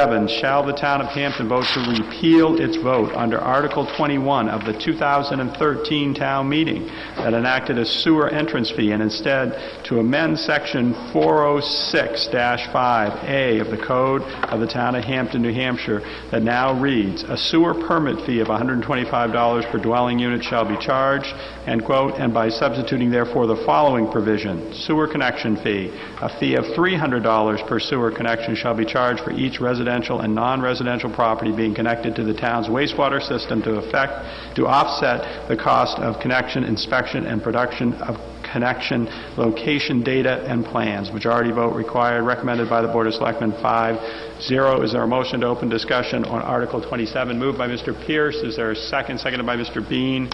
Seven, shall the town of Hampton vote to repeal its vote under Article 21 of the 2013 town meeting that enacted a sewer entrance fee and instead to amend Section 406-5A of the Code of the Town of Hampton, New Hampshire that now reads, "A sewer permit fee of $125 per dwelling unit shall be charged," end quote, and by substituting therefore the following provision, sewer connection fee, a fee of $300 per sewer connection shall be charged for each residential and non-residential property being connected to the town's wastewater system to effect, to offset the cost of connection, inspection, and production of connection, location data, and plans. Majority vote required, recommended by the Board of Selectmen, 5-0. Is there a motion to open discussion on Article 27? Moved by Mr. Pierce. Is there a second? Seconded by Mr. Bean.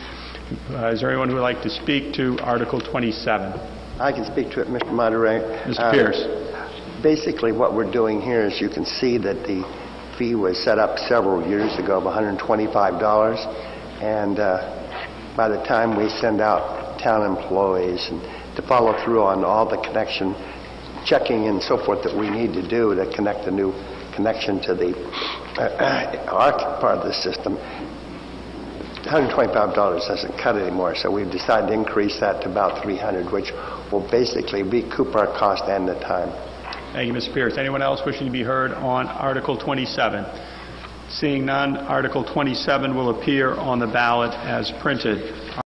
Uh, Is there anyone who would like to speak to Article 27? I can speak to it, Mr. Moderator. Mr. Uh, Pierce. Basically, what we're doing here is you can see that the fee was set up several years ago of $125, and uh, by the time we send out town employees and to follow through on all the connection checking and so forth that we need to do to connect the new connection to the uh, our part of the system, $125 doesn't cut anymore, so we've decided to increase that to about 300, which will basically recoup our cost and the time. Thank you, Mr. Pierce. Anyone else wishing to be heard on Article 27? Seeing none, Article 27 will appear on the ballot as printed.